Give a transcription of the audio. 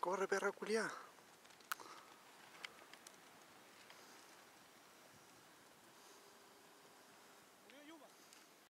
Corre, perra culiada.